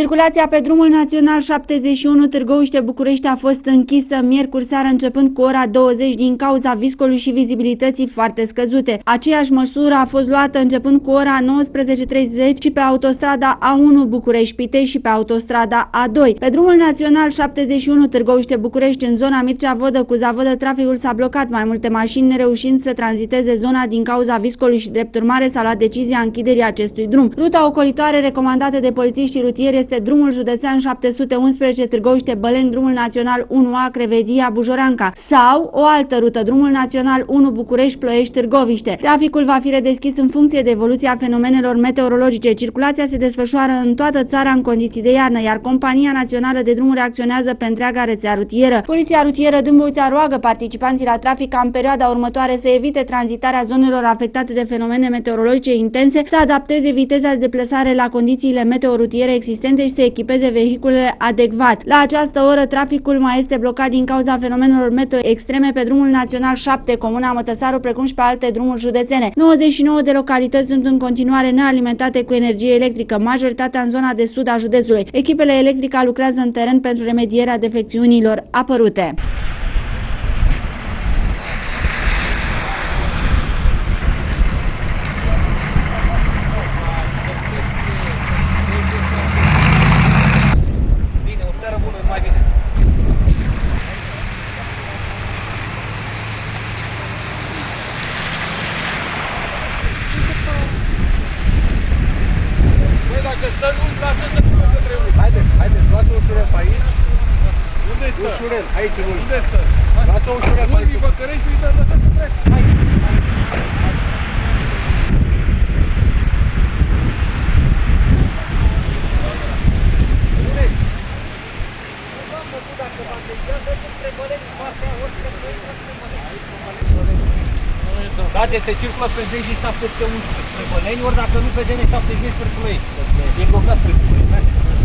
Circulația pe drumul național 71 Târgoviște-București a fost închisă miercuri seara începând cu ora 20 din cauza viscolului și vizibilității foarte scăzute. Aceeași măsură a fost luată începând cu ora 19.30 și pe autostrada A1 București-Pitești și pe autostrada A2. Pe drumul național 71 Târgoviște-București în zona Mircea Vodă cu Zavodă traficul s-a blocat mai multe mașini nereușind să tranziteze zona din cauza viscolului și drept urmare s-a luat decizia închiderii acestui drum. Ruta ocolitoare recomandată de polițiștii rutieri este drumul județean 711 Târgoviște Băleni, drumul național 1A Crevedia Bujoranca sau o altă rută, drumul național 1 București Ploiești Târgoviște. Traficul va fi redeschis în funcție de evoluția fenomenelor meteorologice. Circulația se desfășoară în toată țara în condiții de iarnă, iar Compania Națională de Drumuri acționează pe întreaga rețea rutieră. Poliția rutieră Dâmbovița roagă participanții la trafic ca în perioada următoare să evite tranzitarea zonelor afectate de fenomene meteorologice intense, să adapteze viteza de deplasare la condițiile meteorutiere existente și să echipeze vehiculele adecvat. La această oră, traficul mai este blocat din cauza fenomenelor meteo extreme pe drumul național 7, comuna Mătăsaru, precum și pe alte drumuri județene. 99 de localități sunt în continuare nealimentate cu energie electrică, majoritatea în zona de sud a județului. Echipele electrice lucrează în teren pentru remedierea defecțiunilor apărute. Băi, dacă stă, nu lasă să fie către unul. Haideți, haideți, luați un ușurel pe aici. Unde stă? Ușurel, aici în Unde stă? Luați-o ușurel pe Mulți aici. Băcărești, uite, lăsați să trec. Hai. Da, de se circulă pe DG 711 spre Băleni, ori dacă nu pe DN 70 spre Ploiești. E blocat spre București.